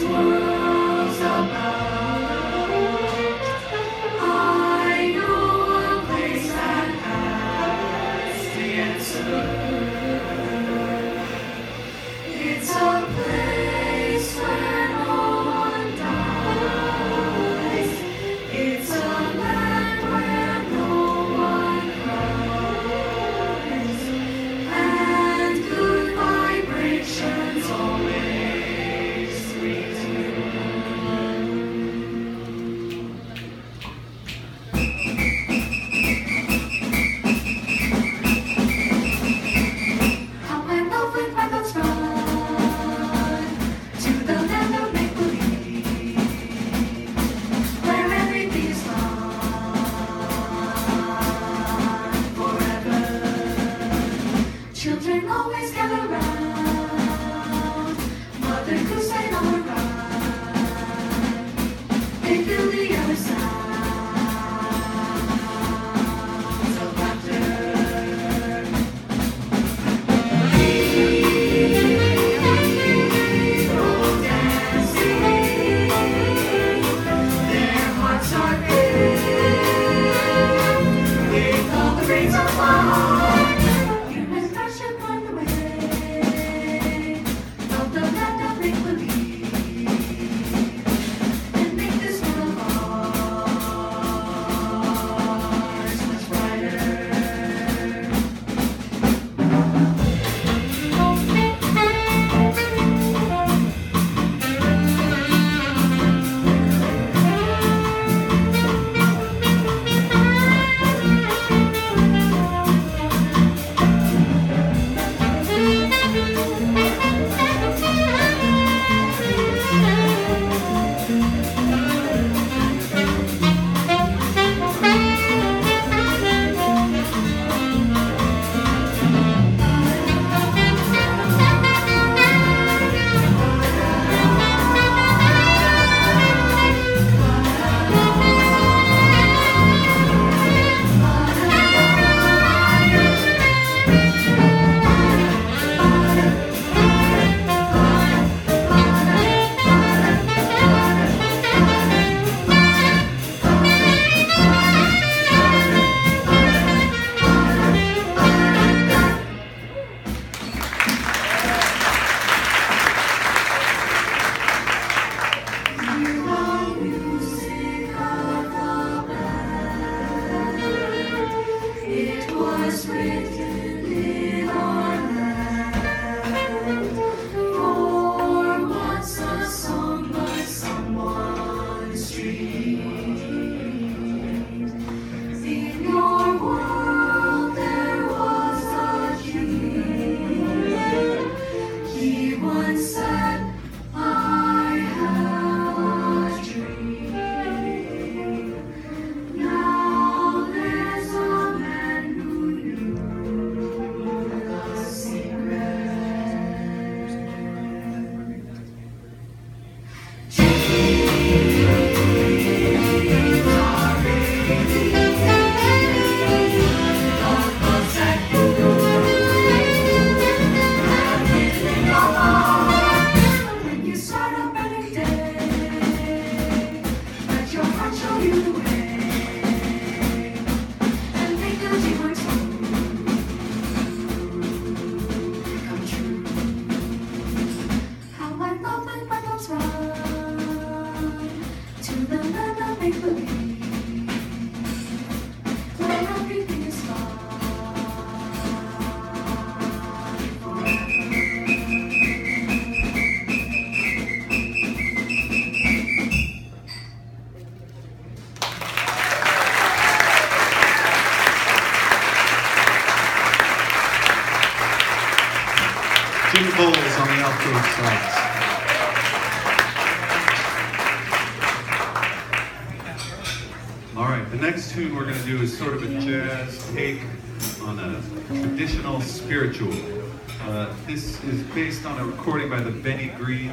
swirls about. children always gather round Mother Goose and all her. They fill the air with sounds. People dancing, their hearts are. one side. On the arcade. All right, the next tune we're going to do is sort of a jazz take on a traditional spiritual. Uh, this is based on a recording by the Benny Green.